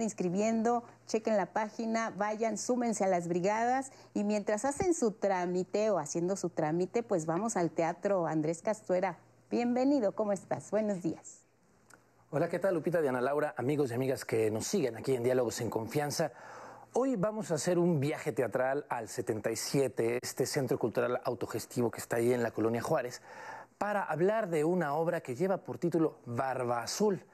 Inscribiendo, chequen la página, vayan, súmense a las brigadas y mientras hacen su trámite o haciendo su trámite, pues vamos al teatro Andrés Castuera. Bienvenido, ¿cómo estás? Buenos días. Hola, ¿qué tal Lupita, Diana Laura, amigos y amigas que nos siguen aquí en Diálogos en Confianza? Hoy vamos a hacer un viaje teatral al 77, este centro cultural autogestivo que está ahí en la colonia Juárez, para hablar de una obra que lleva por título Barba Azul.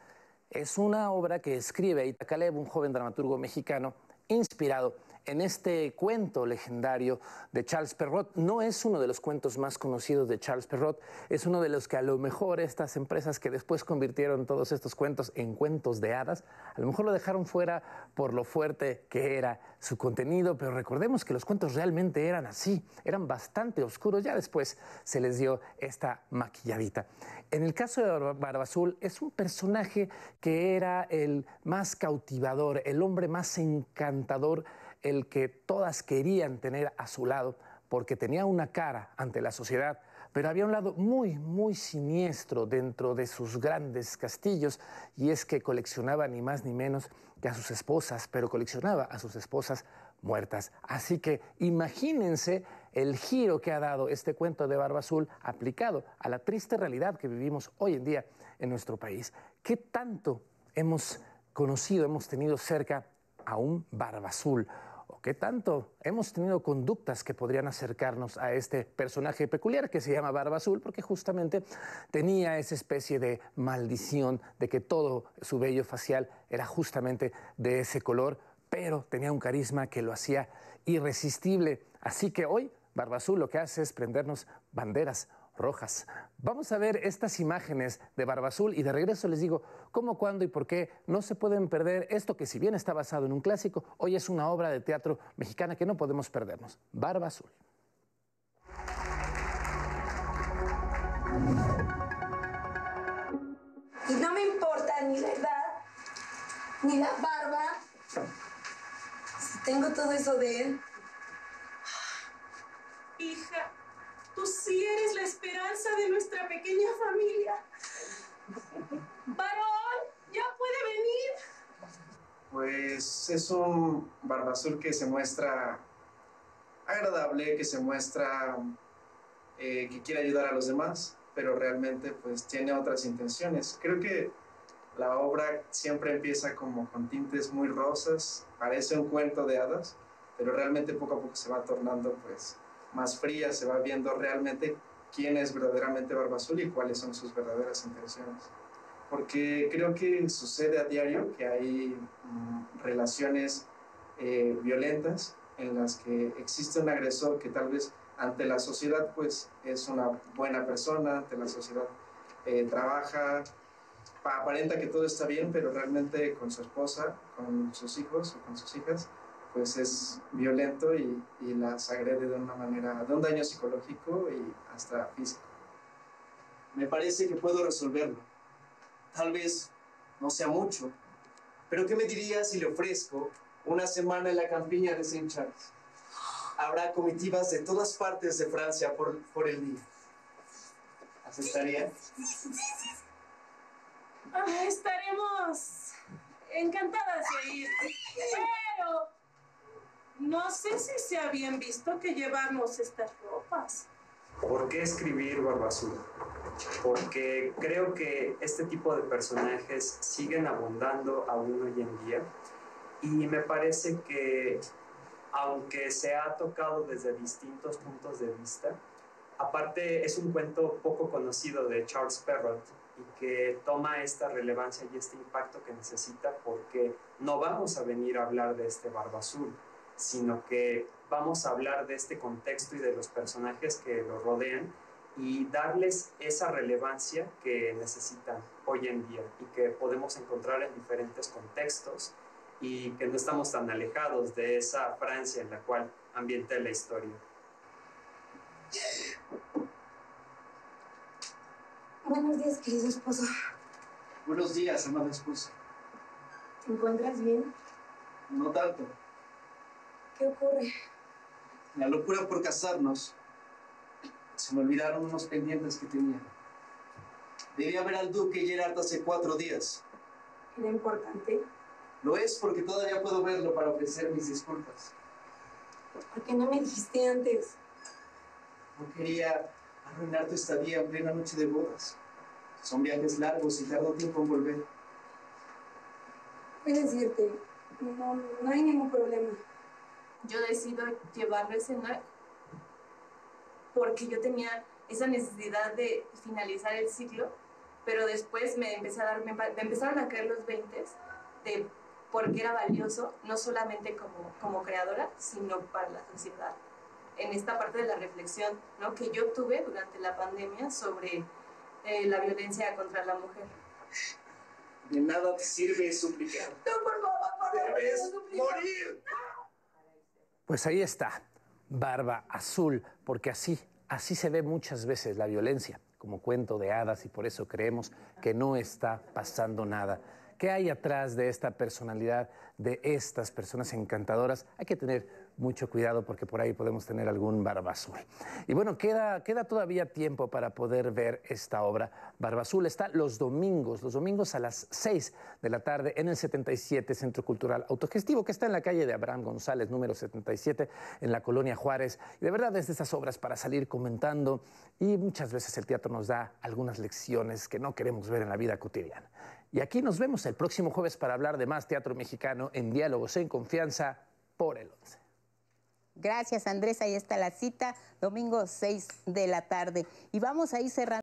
Es una obra que escribe Ita Caleb, un joven dramaturgo mexicano, inspirado en este cuento legendario de Charles Perrault. No es uno de los cuentos más conocidos de Charles Perrault, es uno de los que a lo mejor estas empresas que después convirtieron todos estos cuentos en cuentos de hadas, a lo mejor lo dejaron fuera por lo fuerte que era su contenido, pero recordemos que los cuentos realmente eran así, eran bastante oscuros, ya después se les dio esta maquilladita. En el caso de Barba Azul es un personaje que era el más cautivador, el hombre más encantador el que todas querían tener a su lado, porque tenía una cara ante la sociedad, pero había un lado muy, muy siniestro dentro de sus grandes castillos, y es que coleccionaba ni más ni menos que a sus esposas, pero coleccionaba a sus esposas muertas. Así que imagínense el giro que ha dado este cuento de Barba Azul aplicado a la triste realidad que vivimos hoy en día en nuestro país. ¿Qué tanto hemos conocido, hemos tenido cerca a un Barba Azul? Qué tanto hemos tenido conductas que podrían acercarnos a este personaje peculiar que se llama Barba Azul, porque justamente tenía esa especie de maldición de que todo su vello facial era justamente de ese color, pero tenía un carisma que lo hacía irresistible. Así que hoy Barba Azul lo que hace es prendernos banderas rojas. Vamos a ver estas imágenes de Barba Azul y de regreso les digo cómo, cuándo y por qué no se pueden perder esto que si bien está basado en un clásico, hoy es una obra de teatro mexicana que no podemos perdernos. Barba Azul. Y no me importa ni la edad, ni la barba. Si tengo todo eso de él. Hija, Tú sí eres la esperanza de nuestra pequeña familia. Varón, ya puede venir. Pues es un barbazul que se muestra agradable, que se muestra eh, que quiere ayudar a los demás, pero realmente pues tiene otras intenciones. Creo que la obra siempre empieza como con tintes muy rosas, parece un cuento de hadas, pero realmente poco a poco se va tornando pues más fría, se va viendo realmente quién es verdaderamente Barba Azul y cuáles son sus verdaderas intenciones. Porque creo que sucede a diario que hay mm, relaciones eh, violentas en las que existe un agresor que tal vez ante la sociedad pues es una buena persona, ante la sociedad eh, trabaja, aparenta que todo está bien, pero realmente con su esposa, con sus hijos o con sus hijas, pues es violento y, las agrede de una manera, de un daño psicológico y hasta físico. Me parece que puedo resolverlo. Tal vez no sea mucho, pero ¿qué me diría si le ofrezco una semana en la campiña de Saint Charles? Habrá comitivas de todas partes de Francia por, por el día. ¿Aceptaría? Ah, estaremos encantadas de ir, pero no sé si se habían visto que llevamos estas ropas. ¿Por qué escribir Barba Azul? Porque creo que este tipo de personajes siguen abundando aún hoy en día y me parece que aunque se ha tocado desde distintos puntos de vista, aparte es un cuento poco conocido de Charles Perrault y que toma esta relevancia y este impacto que necesita porque no vamos a venir a hablar de este Barba Azul sino que vamos a hablar de este contexto y de los personajes que lo rodean y darles esa relevancia que necesitan hoy en día y que podemos encontrar en diferentes contextos y que no estamos tan alejados de esa Francia en la cual ambienta la historia. Buenos días, querido esposo. Buenos días, amado esposo. ¿Te encuentras bien? No tanto. ¿Qué ocurre? La locura por casarnos. Se me olvidaron unos pendientes que tenía. Debía ver al duque Gerard hace cuatro días. ¿Era importante? Lo es porque todavía puedo verlo para ofrecer mis disculpas. ¿Por qué no me dijiste antes? No quería arruinar tu estadía en plena noche de bodas. Son viajes largos y tardo tiempo en volver. Puedes irte. No, no hay ningún problema. Yo decido llevarlo a cenar porque yo tenía esa necesidad de finalizar el ciclo, pero después me, empecé a dar, me, me empezaron a caer los 20 de por qué era valioso, no solamente como, como creadora, sino para la sociedad. En esta parte de la reflexión ¿no? que yo tuve durante la pandemia sobre eh, la violencia contra la mujer. De nada te sirve suplicar. No, por favor, por favor. Morir. Pues ahí está, barba azul, porque así, así se ve muchas veces la violencia, como cuento de hadas, y por eso creemos que no está pasando nada. ¿Qué hay atrás de esta personalidad, de estas personas encantadoras? Hay que tener mucho cuidado porque por ahí podemos tener algún barba azul. Y bueno, queda, queda todavía tiempo para poder ver esta obra. Barba Azul está los domingos, los domingos a las 6 de la tarde en el 77 Centro Cultural Autogestivo, que está en la calle de Abraham González, número 77, en la colonia Juárez. Y de verdad es de esas obras para salir comentando y muchas veces el teatro nos da algunas lecciones que no queremos ver en la vida cotidiana. Y aquí nos vemos el próximo jueves para hablar de más teatro mexicano en Diálogos en Confianza por el 11. Gracias, Andrés. Ahí está la cita, domingo 6 de la tarde. Y vamos a ir cerrando.